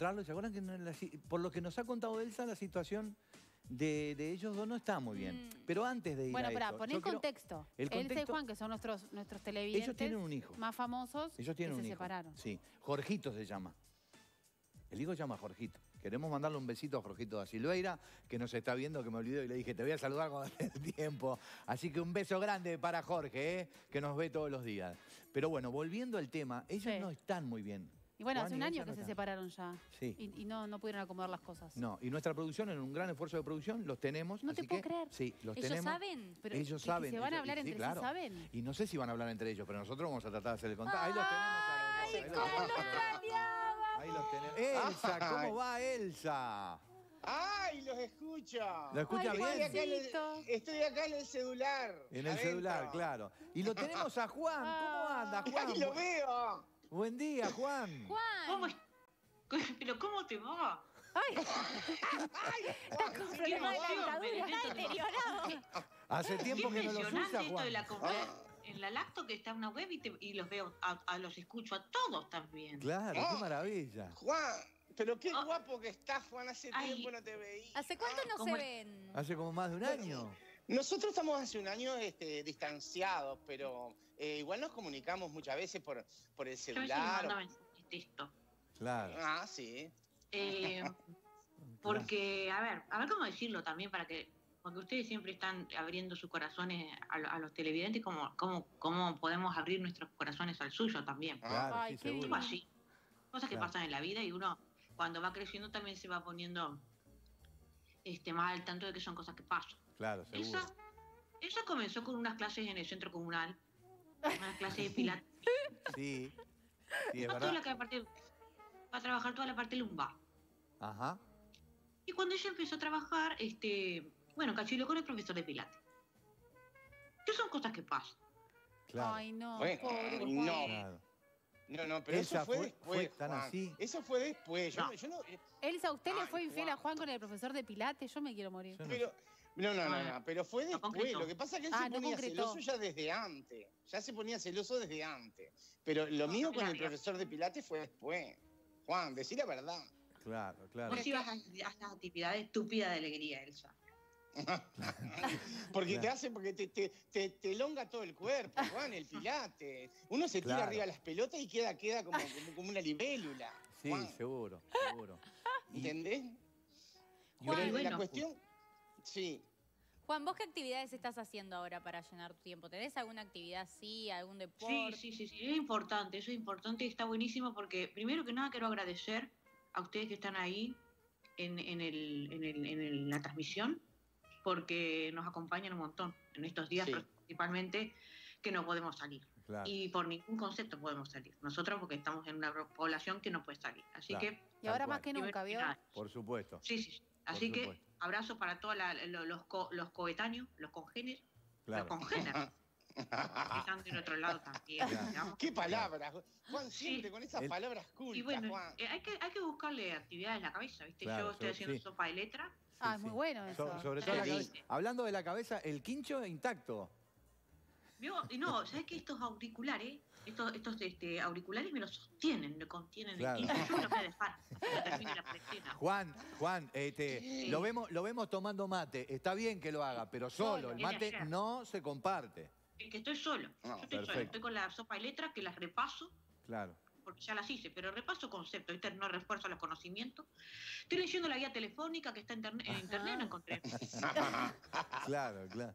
¿Se acuerdan que no- la si- por lo que nos ha contado Elsa, la situación de, de ellos dos no está muy bien? Mm. Pero antes de ir Bueno, a poné yo en contexto. El Elsa y contexto- Juan, que son nuestros, nuestros televidentes Ellos tienen un hijo. más famosos, Ellos tienen que un se hijo. separaron. Sí, Jorgito se llama. El hijo se llama Jorgito. Queremos mandarle un besito a Jorgito da Silveira, que nos está viendo, que me olvidó y le dije, te voy a saludar cuando el tiempo. Así que un beso grande para Jorge, ¿eh? que nos ve todos los días. Pero bueno, volviendo al tema, ellos Sí. no están muy bien. Y bueno, Juan hace un año no que se están. separaron ya. Sí. Y, y no, no pudieron acomodar las cosas. No, y nuestra producción, en un gran esfuerzo de producción, los tenemos. No te puedo que, creer. Sí, los ¿Ellos tenemos. saben? Pero ellos saben. se van a hablar entre sí, claro. ¿saben? Y no sé si van a hablar entre ellos, pero nosotros vamos a tratar de hacer el contacto. Ahí los tenemos a los dos. ¡Ay, ahí los! Ahí los tenemos. Elsa, ¿cómo va Elsa? ¡Ay, los escucho! ¿Lo escucha Ay, bien? Estoy acá, en Juancito. el, estoy acá en el celular. En el adentro. celular, claro. Y lo tenemos a Juan. ¿Cómo anda, Juan? ¡Ay, lo veo! Buen día, Juan. Juan. ¿Cómo es? ¿Pero cómo te va? ¡Ay! Está con problema de dentadura. Está deteriorado. Hace tiempo que no los impresionante usa, esto de la en la lacto que está una web y, te- y los veo, a, a los escucho a todos también. Claro, qué Ah. maravilla. Juan, pero qué Ah. guapo que estás, Juan. Hace Ay. tiempo no te veía. ¿Hace cuánto no se ven? Hace como más de un año. Nosotros estamos hace un año este, distanciados, pero eh, igual nos comunicamos muchas veces por, por el Yo a veces me celular. Claro. Ah, sí. Eh, porque, a ver, a ver cómo decirlo también para que, porque ustedes siempre están abriendo sus corazones a, lo- a los televidentes, como, como, como podemos abrir nuestros corazones al suyo también. Claro, Ay, sí, seguro. así. Cosas que Claro. pasan en la vida y uno, cuando va creciendo, también se va poniendo este, más al tanto de que son cosas que pasan. Claro, seguro. Esa, esa comenzó con unas clases en el centro comunal, unas clases de pilates. Sí. Sí, es Va toda la verdad. parte, va a trabajar toda la parte lumbar. Ajá. Y cuando ella empezó a trabajar, este, bueno, cachiló con el profesor de pilates. Que son cosas que pasan. Claro. Ay, no, pobre no. Claro. No, no, pero eso fue, fue- después. fue tan Juan. así. Eso fue después. Yo No. no. Yo no Elsa, ¿usted le fue infiel a Juan. Con el profesor de Pilates? Yo me quiero morir. No pero, no, no, no, No, no, pero fue después. Lo que pasa es que él Ah, se ponía celoso ya desde antes. Ya se ponía celoso desde antes. Pero lo mío con el profesor de Pilates fue después. Juan, decí la verdad. Claro, claro. Vos ibas a, a esas actividades estúpidas de alegría, Elsa. Porque Claro. te hace, porque te, te, te, te elonga todo el cuerpo, Juan, el Pilates. Uno se tira Claro. arriba las pelotas y queda, queda como, como, como una libélula. Sí, Juan, seguro, seguro. ¿Entendés? Juan, Pero bueno. la cuestión. Sí. Juan, ¿vos qué actividades estás haciendo ahora para llenar tu tiempo? ¿Tenés alguna actividad así, algún Sí, deporte? sí, sí, sí, es importante, eso es importante y está buenísimo porque primero que nada quiero agradecer a ustedes que están ahí en, en, el, en, el- en el- la transmisión porque nos acompañan un montón en estos días Sí. principalmente que no podemos salir Claro. y por ningún concepto podemos salir. Nosotros porque estamos en una población que no puede salir. Así Claro. que, Y ahora más que nunca, ¿vio? Por supuesto. Sí, sí. sí. Así que abrazo para todos los, co- los coetáneos, los congéneres, Claro. los congéneres. están del otro lado también. Claro. ¿Qué palabras? Juan, siempre Sí. con esas El- palabras cultas, Y bueno, Juan. eh, hay, que, hay que buscarle actividades en la cabeza, ¿viste? Claro, Yo estoy haciendo sí. sopa de letra. Ah, es muy bueno eso. So- sobre todo la Sí. cabeza. Hablando de la cabeza, el quincho intacto. ¿Vio? Y no, ¿sabes qué? Estos auriculares, estos, estos este, auriculares me los sostienen, me contienen. Claro. Y yo me los voy a dejar que termine la cuarentena. Juan, Juan, este, lo vemos, lo vemos tomando mate. Está bien que lo haga, pero solo. El mate no se comparte. Es que estoy solo. No, yo estoy perfecto. solo. Estoy con la sopa de letra que las repaso, Claro. Porque ya las hice, pero repaso conceptos. No refuerzo los conocimientos. Estoy leyendo la guía telefónica que está en, interne- en internet, no encontré. Claro, claro.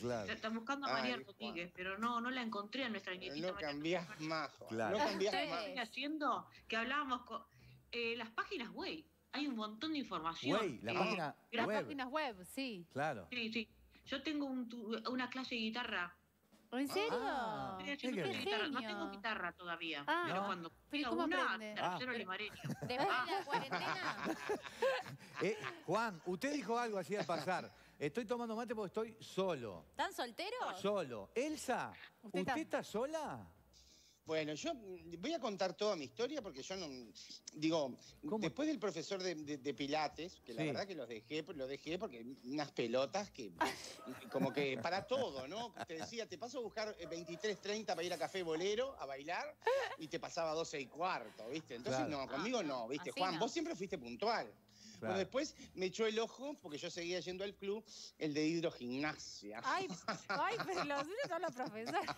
Claro. Están buscando a Ay, María Juan. Rodríguez, pero no, no la encontré en nuestra nietita. No cambiás más. Claro. No cambiás más. estoy haciendo que hablábamos con eh, las páginas web. Hay un montón de información. Güey, la Eh, página Las web. páginas web, sí. Claro. Sí, sí. Yo tengo un tu- una clase de guitarra. ¿En serio? Ah. Estoy haciendo qué clase de guitarra. No tengo guitarra todavía. Ah. pero No. cuando Pero ¿y tenga cómo una, aprende? tercero Ah. limareño. ¿Después de la cuarentena? Eh, Juan, usted dijo algo así al pasar. Estoy tomando mate porque estoy solo. ¿Están solteros? Solo. Elsa, Usted ¿usted, está- está... sola? Bueno, yo voy a contar toda mi historia porque yo no. Digo, ¿Cómo? después del profesor de, de- de Pilates, que la Sí. verdad que los dejé, lo dejé porque unas pelotas que. Como que para todo, ¿no? Te decía, te paso a buscar eh, 23.30 para ir a Café Bolero a bailar y te pasaba 12 y cuarto, ¿viste? Entonces, Claro. no, conmigo no, ¿viste? Así Juan, no. vos siempre fuiste puntual. Bueno, Claro. después me echó el ojo, porque yo seguía yendo al club, el de hidrogimnasia. Ay, ay, pero los son los profesores.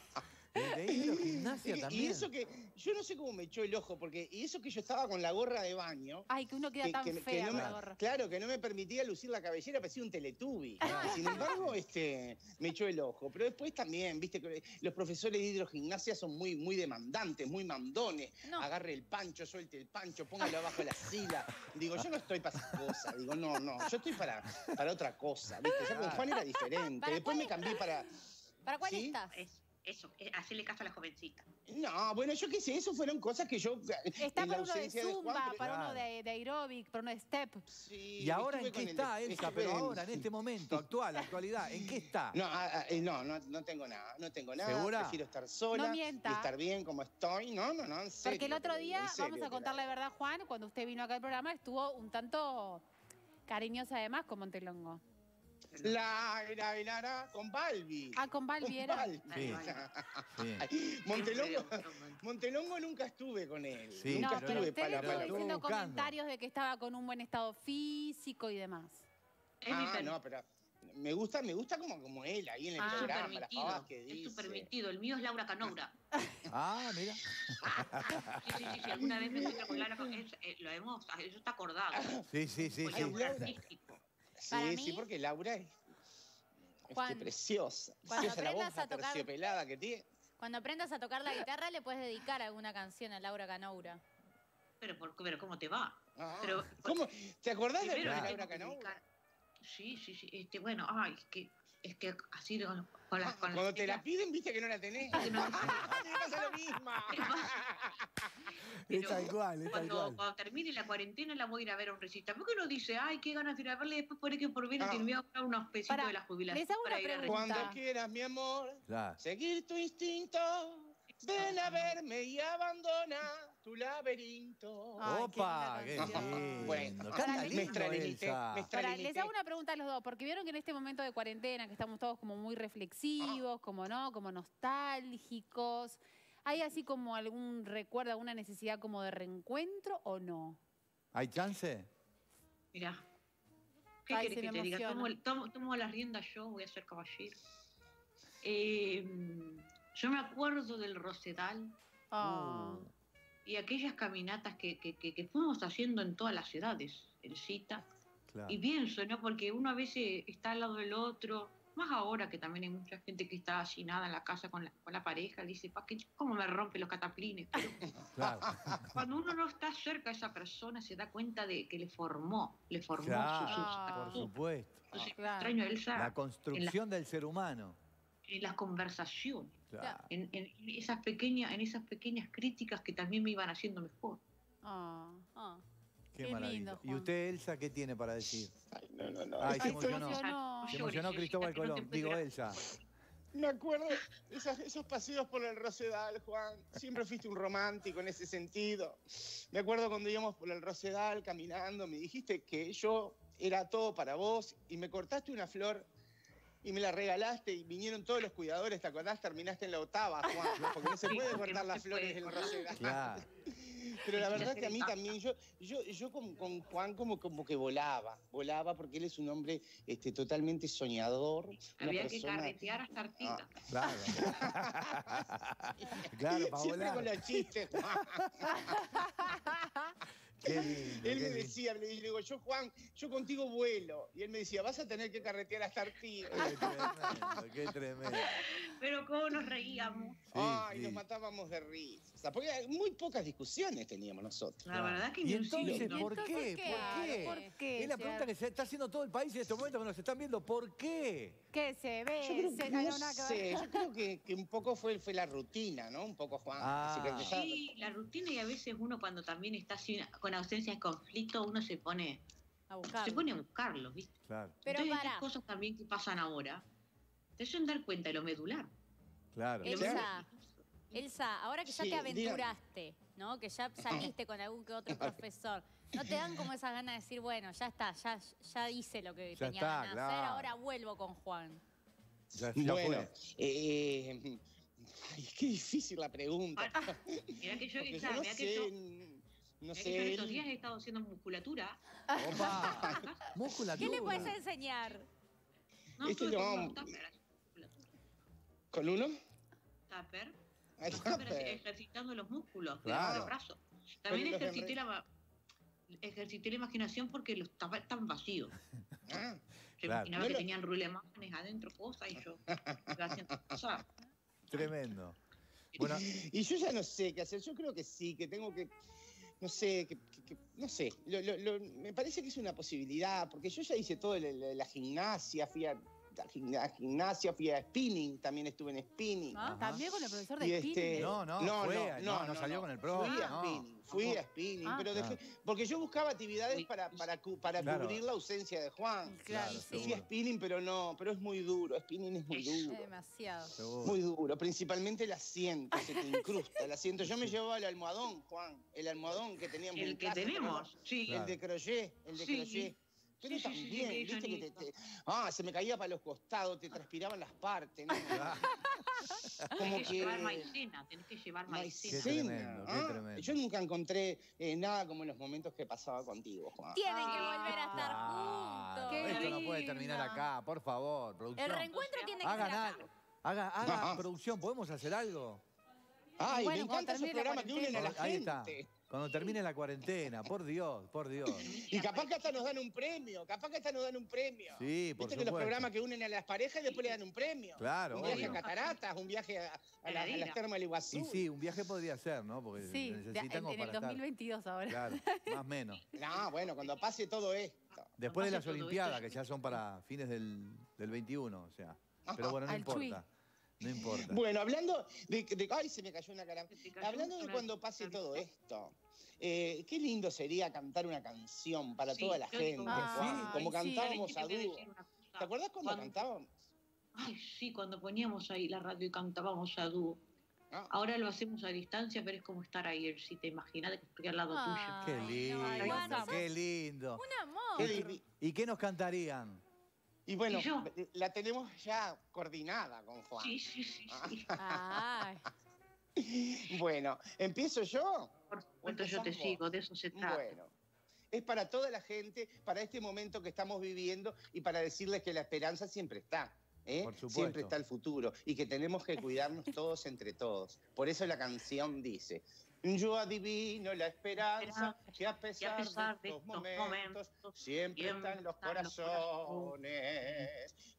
Hidrogimnasia Y, también. y eso que, yo no sé cómo me echó el ojo, porque, y eso que yo estaba con la gorra de baño. Ay, que uno queda que- tan que- que fea no con me- la gorra. Claro, que no me permitía lucir la cabellera, parecía un teletubi. Sin embargo, este, me echó el ojo. Pero después también, viste, que los profesores de hidrogimnasia son muy, muy demandantes, muy mandones. No. Agarre el pancho, suelte el pancho, póngalo abajo de la sila. Digo, yo no estoy para esas cosas. Digo, no, no, yo estoy para, para otra cosa, viste. Yo con Juan era diferente. ¿Para Después me cambié para... ¿Para cuál ¿Sí? estás? Es, eso, es hacerle caso a la jovencita. No, bueno, yo qué sé, eso fueron cosas que yo... Está en la para uno de zumba, Juan, pero- para uno de, de aeróbic, para uno de step. Sí, ¿Y ahora en qué el- está, Elsa? estuve Pero ahora, en este momento, actual, actualidad, ¿en qué está? No, ah, ah, eh, no, no, no tengo nada, no tengo nada. ¿Segura? Prefiero estar sola No mienta. y estar bien como estoy. No, no, no, en serio. Porque el otro día, serio vamos a lo contarle la verdad, Juan, cuando usted vino acá al programa, estuvo un tanto cariñosa además con Montelongo. La, la, la, la, con Balbi. Ah, con Balbi Con era. Balbi. Sí. Sí. Montelongo, Montelongo nunca estuve con él. Sí, no, nunca pero estuve usted para, estuvo diciendo buscando. comentarios de que estaba con un buen estado físico y demás. Es Ah, no, pero me gusta, me gusta como, como él ahí en el Ah, es programa, las pavadas que Es su dice. permitido. El mío es Laura Canoura. Ah, mira. Sí, sí, sí, sí. Alguna vez me encuentro con Laura Canoura. Es- eh, Lo hemos, eso está acordado. Sí, sí, sí, sí. laburo artístico. Sí, Para sí, mí- porque Laura es Juan, preciosa. cuando Preciosa la aprendas a tocar- terciopelada que tiene. Cuando aprendas a tocar la guitarra, le puedes dedicar alguna canción a Laura Canoura. Pero, por- pero ¿cómo te va? Ah, Pero- ¿Cómo? ¿Te acordás de, Laura dedicar- Sí, sí, sí. Este, bueno, ay, es que, es que así con, con las... Ah, Con Cuando las te la piden, viste que no la tenés. Que no- Me pasa lo mismo. Es Pero tal cual, es tal Cuando, cual. cuando termine la cuarentena la voy a ir a ver a un recital. ¿Por qué no dice, ay, qué ganas de ir a verle? Después por que por ver Ah. que me voy a comprar unos pesitos Pará, de la jubilación. les hago para una pregunta. Cuando quieras, mi amor, Claro. seguir tu instinto, ven a verme y abandona tu laberinto. Ay, Opa, qué lindo. Bueno, Canta ahora lindo, me extralimité. les hago una pregunta a los dos, porque vieron que en este momento de cuarentena, que estamos todos como muy reflexivos, como no, como nostálgicos, ¿hay así como algún recuerdo, alguna necesidad como de reencuentro o no? ¿Hay chance? Mirá. ¿Qué Ay, querés que te diga? Tomo, el- tomo- tomo las riendas yo, voy a ser caballero. Eh, yo me acuerdo del Rosedal Ah, Uh, y aquellas caminatas que, que, que- que fuimos haciendo en todas las ciudades, en cita. claro. Y pienso, ¿no? Porque uno a veces está al lado del otro, más ahora que también hay mucha gente que está hacinada en la casa con la, con la pareja, dice, ¿pa qué, ¿cómo me rompe los cataplines? Pero Claro. cuando uno no está cerca de esa persona, se da cuenta de que le formó, le formó Claro, sus Ah. por supuesto. Entonces, Claro. extraño a Elsa La construcción del ser humano. en las conversaciones, Claro. en, en esas pequeñas, en esas pequeñas críticas que también me iban haciendo mejor. ah. Ah. Qué, Qué maravilla. lindo, ¿Y usted, Elsa, qué tiene para decir? Ay, no, no, no. Ay, se emocionó. Se emocionó Cristóbal Colón. Digo. Elsa. Me acuerdo esas- esos paseos por el Rosedal, Juan. Siempre fuiste un romántico en ese sentido. Me acuerdo cuando íbamos por el Rosedal caminando, me dijiste que yo era todo para vos y me cortaste una flor y me la regalaste y vinieron todos los cuidadores, ¿te acordás? Terminaste en la octava, Juan, porque no se puede cortar las flores del. Rosedal. Claro. Pero la verdad sí, que a mí también, yo, yo, yo con, con Juan como, como que volaba, volaba porque él es un hombre este, totalmente soñador. una Había que carretear hasta Artita. Claro. claro, para Siempre con volar. los chistes, Juan. Qué lindo. Él qué me lindo. decía, le digo, yo Juan, yo contigo vuelo. Y él me decía, vas a tener que carretear hasta Artigas. Qué tremendo, qué tremendo. Pero cómo nos reíamos. Sí, Ay, sí. nos matábamos de risa. Porque muy pocas discusiones teníamos nosotros. La verdad que ¿Y entonces por Entonces, qué? ¿qué? ¿Por qué? ¿Por qué? Es la pregunta que se está haciendo todo el país en este momento que nos están viendo. ¿Por qué? Que se ve, Yo creo que, no sé, yo creo que, que un poco fue, fue la rutina, ¿no? Un poco, Juan. Ah. Así que ya- Sí, la rutina y a veces uno cuando también está sin- con ausencia de conflicto, uno se pone, A buscar. se pone a buscarlo, ¿viste? Claro, Pero Entonces para. estas cosas también que pasan ahora, te hacen dar cuenta de lo medular. claro. Elsa. ahora que ya Sí, te dígame. aventuraste, ¿no? Que ya saliste con algún que otro profesor, ¿no te dan como esas ganas de decir, bueno, ya está, ya, ya hice lo que Ya tenía está, ganas de hacer, ahora vuelvo con Juan? Ya, ya bueno, eh, ay, qué difícil la pregunta. Mirá que yo, yo Elsa, no mirá que sé, yo, no que yo sé. estos días he estado haciendo musculatura. Opa, musculatura. ¿Qué le puedes enseñar? No, Este estuve con tupper. ¿Con uno? Tupper. Los ejercitando los músculos Claro. del brazo. También los ejercité la, ejercité la imaginación porque los tuppers estaban vacíos. Ah, Yo Claro. imaginaba No que lo- tenían rulemanes adentro, cosas, y yo iba haciendo cosas. Tremendo. Bueno, Y yo ya no sé qué hacer. Yo creo que sí, que tengo que. No sé, que, que- no sé. Lo- lo- lo- me parece que es una posibilidad, porque yo ya hice todo la, la- la gimnasia, fui a gimna- gimnasia, fui a spinning, también estuve en spinning. Ah. También con el profesor de Y spinning. este- no, no, No, fue, no, no, no, no no, salió no. con el pro. Fui a no. spinning, fui a spinning, Ah. pero dejé, Ah. porque yo buscaba actividades para, para, cu- para Claro. cubrir la ausencia de Juan. Claro, Claro, sí. Fui a spinning, pero no, pero es muy duro, spinning es muy Es duro. Demasiado. Seguro. Muy duro, principalmente el asiento, se te incrusta el asiento. Yo me llevaba el almohadón, Juan, el almohadón que teníamos El en que clase, ¿te tenemos, sí. El de crochet, el de Sí. crochet. Pero Sí, sí, sí, sí, también, viste que te, Ah, se me caía para los costados, te transpiraban las partes, ¿no? Como Tenés que que... llevar maicena, tenés que llevar maicena. Qué ah. tremendo. Yo nunca encontré eh, nada como en los momentos que pasaba contigo, Juan. Tienen que Ah, volver a estar juntos. Qué esto no puede terminar acá, por favor, producción. El reencuentro tiene que ser Hagan acá. algo. Haga, haga producción, ¿podemos hacer algo? Ay, Bueno, me cuando encantan esos programas que unen a la Ahí está. Cuando termine la cuarentena, por Dios, por Dios. Y capaz que hasta nos dan un premio, capaz que hasta nos dan un premio. Sí, por Viste que los supuesto. programas que unen a las parejas y después le dan un premio. Claro, Un viaje obvio. a cataratas, un viaje a, a la- a las Heladera. termas del Iguazú. Y sí, un viaje podría ser, ¿no? Porque Sí, de- en, necesitamos en el para estar. 2022 ahora. Claro, más o menos. No, bueno, cuando pase todo esto. Después de las esto, Olimpiadas, que ya son para fines del, del 21, o sea. Pero bueno, no Al chui. No importa. Bueno, hablando de, de- Ay, se me cayó una cara. Hablando de cuando pase todo esto. eh, qué lindo sería cantar una canción para Sí, toda la gente, Ay, como sí. cantábamos a dúo. ¿Te acordás cuando Cuando- cantábamos? Ay, sí, cuando poníamos ahí la radio y cantábamos a dúo. Ah, Ahora lo hacemos a distancia, pero es como estar ahí, si te imaginas que estoy al lado Ah. Qué lindo, qué lindo. Un amor. ¿Y qué nos cantarían? Y bueno, la tenemos ya coordinada con Juan. Sí, sí, sí, sí. Ay. Bueno, ¿empiezo yo? Por supuesto, yo te sigo, de eso se trata. Bueno, es para toda la gente, para este momento que estamos viviendo y para decirles que la esperanza siempre está. ¿eh? Por supuesto. Siempre está el futuro y que tenemos que cuidarnos todos entre todos. Por eso la canción dice, yo adivino la esperanza que a pesar, de estos momentos siempre siempre están los corazones.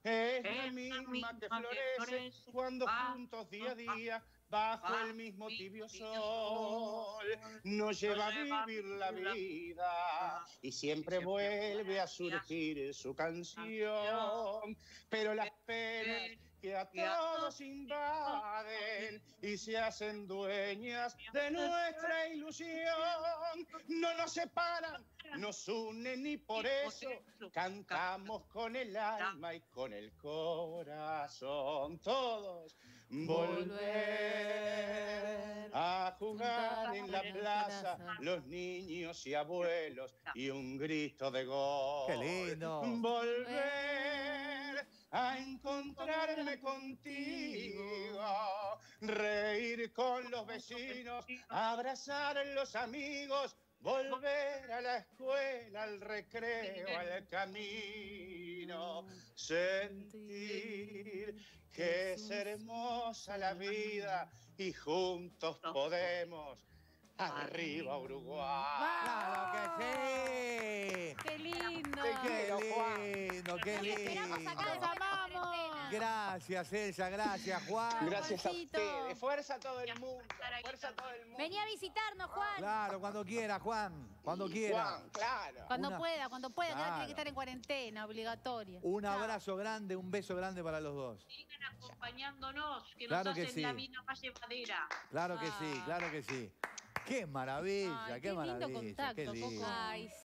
Es la misma que florece cuando juntos día a día, bajo el mismo tibio sol, nos lleva a vivir la vida y siempre vuelve a surgir su canción. Pero las penas que a todos invaden y se hacen dueñas de nuestra ilusión, no nos separan, nos unen y por eso cantamos con el alma y con el corazón. Todos volver a jugar en la plaza los niños y abuelos y un grito de gol. Qué lindo. Volver a encontrarme contigo, reír con los vecinos, abrazar a los amigos, volver a la escuela, al recreo, al camino, sentir que es hermosa la vida y juntos podemos arriba Uruguay. ¡Claro que sí! ¡Qué lindo! Te quiero, Juan. ¡Qué lindo, qué Te esperamos acá lindo! amamos. Gracias, Elsa, gracias, Juan. Gracias a Juancito. ustedes. Fuerza a todo el mundo. Fuerza a todo el mundo. Vení a visitarnos, Juan. Claro, cuando quiera, Juan. Cuando quiera. Juan, claro. Cuando Una- pueda, cuando pueda, que ahora Claro. tiene que estar en cuarentena, obligatoria. Un abrazo grande, un beso grande para los dos. Sigan acompañándonos, que Claro nos que hacen sí. la vida más llevadera. Claro que sí, claro que sí. Qué maravilla, Ay, qué, qué lindo maravilla. contacto, qué Coco. lindo. Ay,